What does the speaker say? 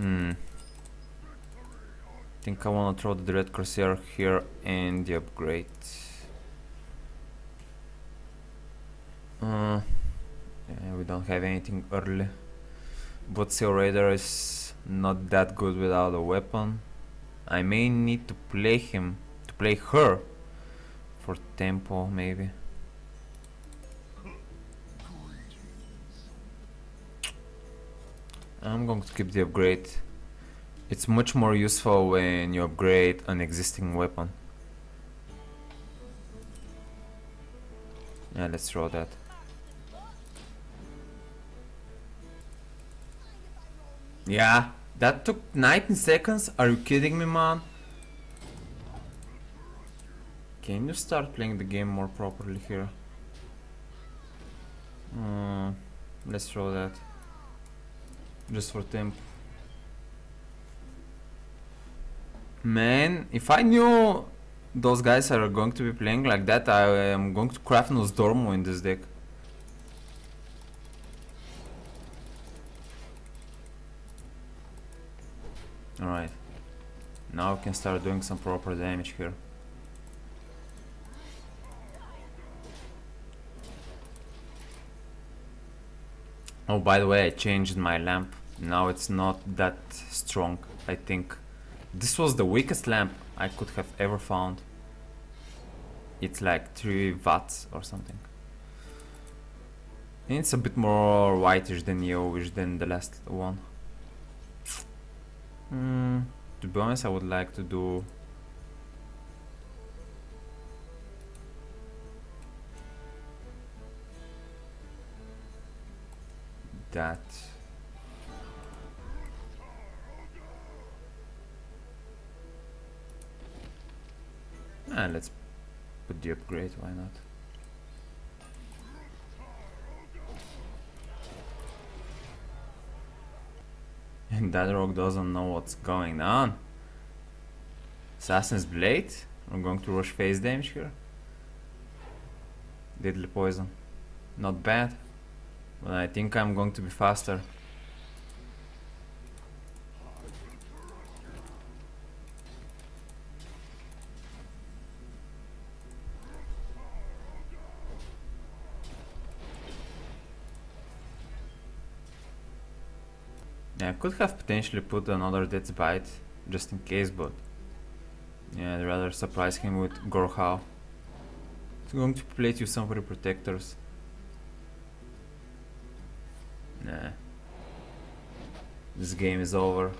Hmm. think I wanna throw the Dread Corsair here and the upgrade. Uh, yeah, we don't have anything early. Bloodsail Raider is not that good without a weapon. I may need to play him, to play her for tempo maybe. I'm going to keep the upgrade. It's much more useful when you upgrade an existing weapon. Yeah, let's throw that. Yeah, that took 19 seconds? Are you kidding me, man? Can you start playing the game more properly here? Uh, let's throw that. Just for temp. Man, if I knew those guys are going to be playing like that, I am going to craft Dormo in this deck. Alright. Now we can start doing some proper damage here. Oh, by the way, I changed my lamp. Now it's not that strong, I think. This was the weakest lamp I could have ever found. It's like 3 watts or something. It's a bit more whitish than yellowish than the last one. Mm, to be honest, I would like to do that. And ah, let's put the upgrade, why not? And that rogue doesn't know what's going on. Assassin's Blade? I'm going to rush face damage here. Deadly poison. Not bad. But I think I'm going to be faster. Yeah, I could have potentially put another Death's Bite just in case, but yeah, I'd rather surprise him with Gorehowl. It's going to plate you some protectors. Nah. This game is over.